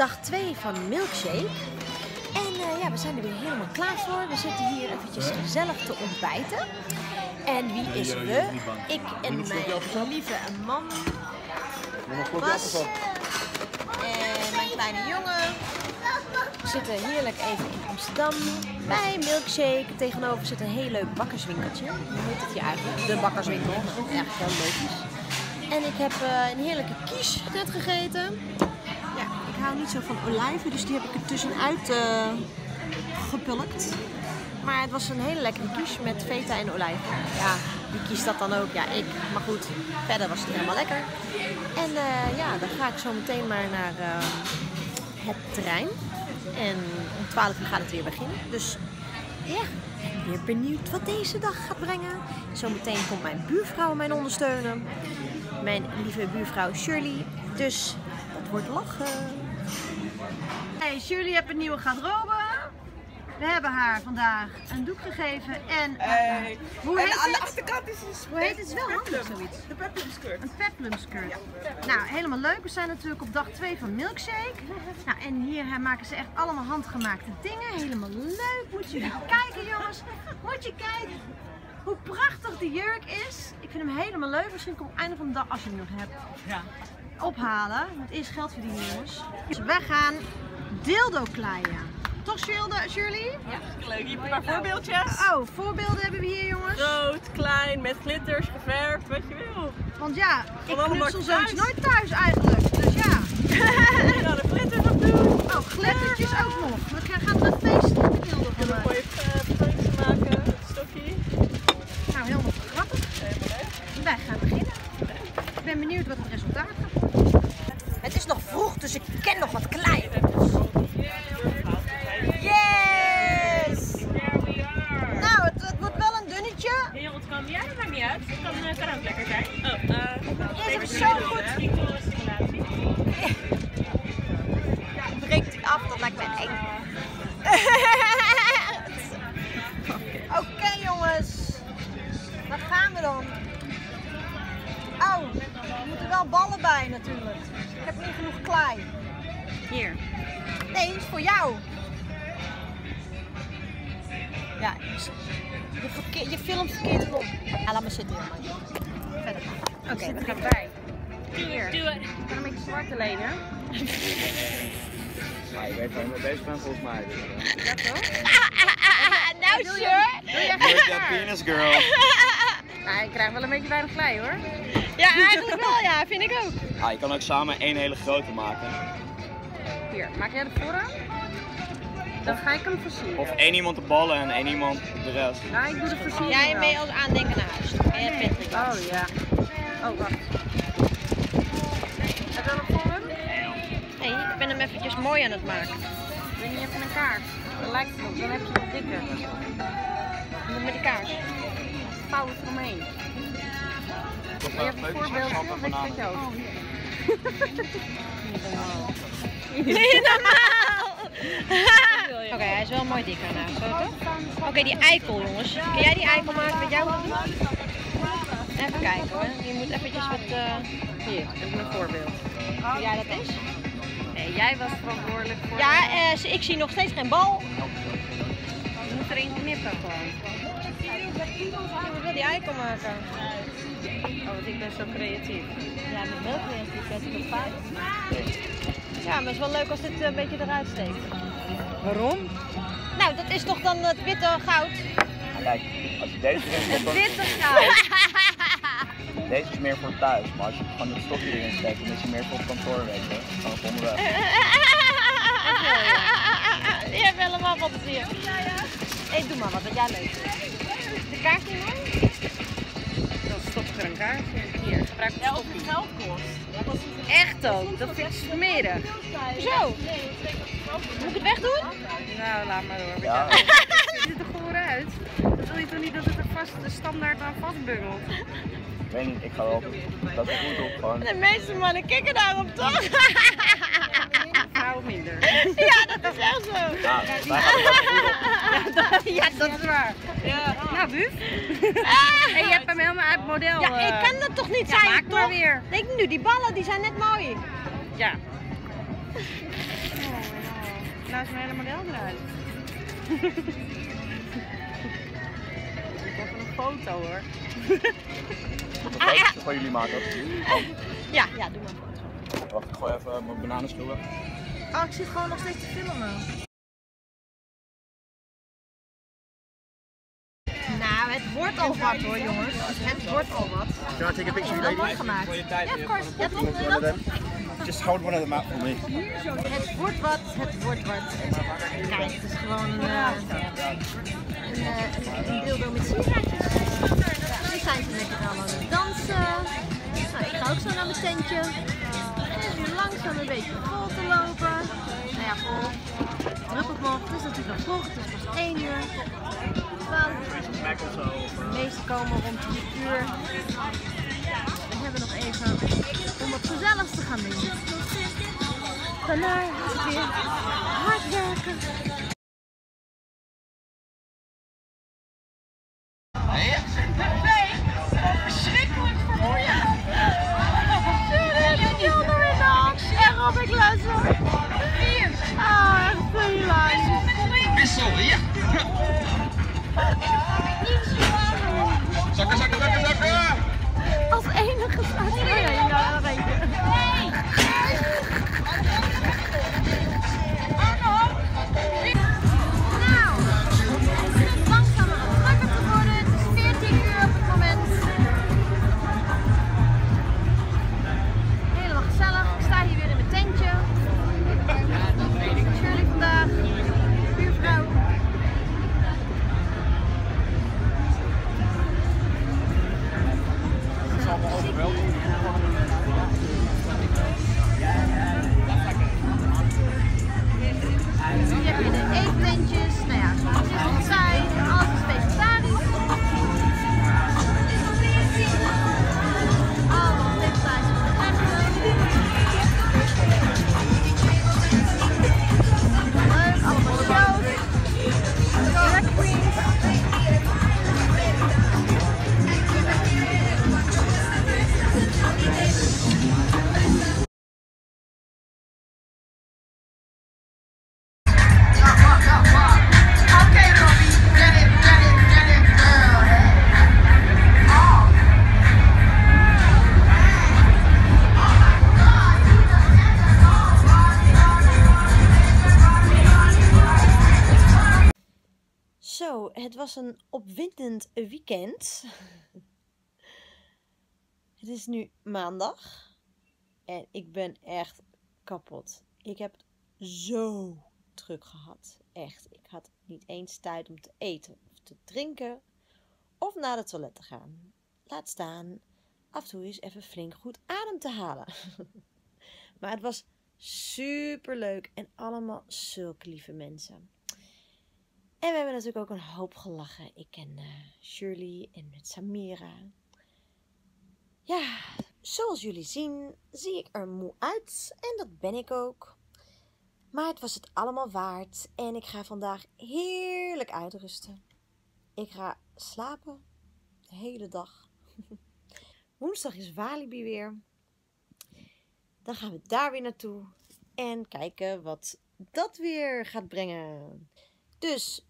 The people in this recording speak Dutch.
dag 2 van Milkshake. En eh, ja, we zijn er weer helemaal klaar voor. We zitten hier eventjes gezellig te ontbijten. En wie is we? Ik en mijn lieve man Bas. En mijn kleine jongen. We zitten heerlijk even in Amsterdam bij Milkshake. Tegenover zit een heel leuk bakkerswinkeltje. Hoe heet het hier eigenlijk? De bakkerswinkel. Echt heel logisch. En ik heb eh, een heerlijke quiche net gegeten. Niet zo van olijven, dus die heb ik er tussenuit eh, gepulkt. Maar het was een hele lekkere quiche met feta en olijven. Ja, wie kiest dat dan ook? Ja, ik. Maar goed, verder was het helemaal lekker. En eh, ja, dan ga ik zo meteen maar naar eh, het terrein. En om 12 uur gaat het weer beginnen. Dus ja, weer benieuwd wat deze dag gaat brengen. Zometeen komt mijn buurvrouw mij ondersteunen. Mijn lieve buurvrouw Shirley. Dus dat wordt lachen. Hey, Shirley heeft een nieuwe garderobe. We hebben haar vandaag een doek gegeven en Hey. hoe en heet aan de achterkant is een Hoe heet het? Wel handig zoiets. De peplum skirt. Een peplum skirt. Nou, helemaal leuk. We zijn natuurlijk op dag 2 van Milkshake. Nou, en hier maken ze echt allemaal handgemaakte dingen. Helemaal leuk. Moet je kijken, jongens. Moet je kijken hoe prachtig die jurk is. Ik vind hem helemaal leuk. Misschien komt op het einde van de dag, als je hem nog hebt, Ja. Ophalen. Moet eerst geld verdienen, jongens. Dus wij gaan dildo kleien. Toch, Shirley? Ja, leuk. Hier een paar voorbeeldjes. Oh, voorbeelden hebben we hier, jongens. Groot, klein, met glitters, geverfd, wat je wil. Want ja, ik knutsel zoiets nooit thuis eigenlijk. Dus ja. Je kan er glitters op doen. Oh, glittertjes ook nog. We gaan gaan er een feest met de dildo van En dan maken. mooie foto's maken, het stokje. Nou, helemaal grappig. Wij gaan beginnen. Ik ben benieuwd wat het resultaat gaat worden. Het is nog vroeg, dus ik ken nog wat klein. Yes! Nou, het, het wordt wel een dunnetje. Heel wat kan, ja, dat maakt niet uit. Het kan, eh, kan ook lekker zijn. Oh, uh, Eerst even zo goed. bij natuurlijk. Ik heb niet genoeg klei. Hier. Nee, is voor jou. Ja, je, verkeer, je filmt verkeerd. Ja, laat maar zitten jongen. Verder. Oké, we gaan bij. Hier. Doe het. Ik ben een beetje zwart alleen hè. Ja, je weet waar je mee bezig bent volgens mij. Dus, nou sure. You're that penis girl. Nou, ik krijg wel een beetje weinig klei hoor. Ja, eigenlijk wel ja, vind ik ook. Ah, je kan ook samen één hele grote maken. Hier, maak jij de vooraan? Dan ga ik hem versieren. Of één iemand de ballen en één iemand de rest. Ja, ik doe de versiering Jij mee als aandenken naar huis. En. Oh ja. Oh, wacht. Heb je nog voor hem? Nee, ik ben hem eventjes mooi aan het maken. Wil je niet even een kaart? Dan lijkt het op, dan heb je nog dikker. Doe met die kaars. Vouw het eromheen. Je hebt een voorbeeld. Weet je ook. Niet normaal. Niet normaal! Oké, hij is wel mooi dik daarna, zo toch? Oké, die eikel jongens. Kun jij die eikel maken met jou? Even kijken hoor. Je moet eventjes wat... eh, Hier, ik een voorbeeld. Jij dat is? Nee, jij was verantwoordelijk voor. Ja, eh, ik zie nog steeds geen bal. Je moet erin knippen gewoon. Ik wil die eikel maken. Oh, want ik ben zo creatief. Ja, met welke creativiteit is dat fout? Ja, maar het is wel leuk als dit eh, een beetje eruit steekt. Waarom? Nou, dat is toch dan het witte goud? Ah, kijk, als je deze erin Het witte goud. deze is meer voor thuis. Maar als je gewoon het stokje erin steekt, dan is hij meer voor het kantoor, weet je. Gewoon op onderweg. Je hebt helemaal fantasie. Ik doe maar wat, wat jij leuk vindt. De kaart niet man? Dan stop ik er een kaartje in. Hier, gebruik het Ja, of het geld kost. Echt ook, dat vind ik smerig. Zo. Moet ik het wegdoen? Nou, laat maar door. Ja, Het ziet er gewoon uit. Dan wil je toch niet dat het er vast de standaard aan vastbungelt? ik weet niet, ik ga wel dat er goed op gewoon. De meeste mannen kikken daarop toch? Vrouwen minder. ja, dat is echt zo. Ja, goed op. Ja, dat is waar. Ja. Nou, Buf. En je hebt hem helemaal uit model. Ja, ik eh. kan dat toch niet Ja, zijn, maak toch? maar weer. Denk nu, die ballen die zijn net mooi. Ja. Nou is mijn hele model eruit. Ik heb een foto hoor. Wat een fotootje van jullie maken. Ja, ja, doe maar een foto. Wacht, ik gooi even mijn bananenschillen. Oh, ik zit gewoon nog steeds te filmen. Nou, het wordt al wat hoor jongens. Het wordt al wat. Can I take a picture, Dat wordt gemaakt. Ja, of course. Ja, toch? Wil je dat? Just hold one of them out for me. Het wordt wat, het wordt wat. Kijk, het is gewoon eh, een, uh, een dildo met sieraadjes. Nu zijn ze lekker allemaal aan het dansen. Nou, ik ga ook zo naar mijn tentje. Langzaam een beetje vol te lopen. Nou ja, vol. Druppelt nog. Het is natuurlijk nog vroeg. Het is pas 1 uur. 12 De meesten komen rond 4 uur. We hebben nog even om wat gezelligs te gaan doen. Daarna is het weer hard werken. Wissel, ja. Zakken, zakken, zakken, zakken. Als enige staat er. Ja, eentje. Was een opwindend weekend. Het is nu maandag en ik ben echt kapot. Ik heb het zo druk gehad. Echt, ik had niet eens tijd om te eten of te drinken of naar het toilet te gaan. Laat staan af en toe eens even flink goed adem te halen. Maar het was super leuk en allemaal zulke lieve mensen. En we hebben natuurlijk ook een hoop gelachen. Ik ken eh, Shirley en met Samira. Ja, zoals jullie zien, zie ik er moe uit. En dat ben ik ook. Maar het was het allemaal waard. En ik ga vandaag heerlijk uitrusten. Ik ga slapen. De hele dag. Woensdag is Walibi weer. Dan gaan we daar weer naartoe. En kijken wat dat weer gaat brengen. Dus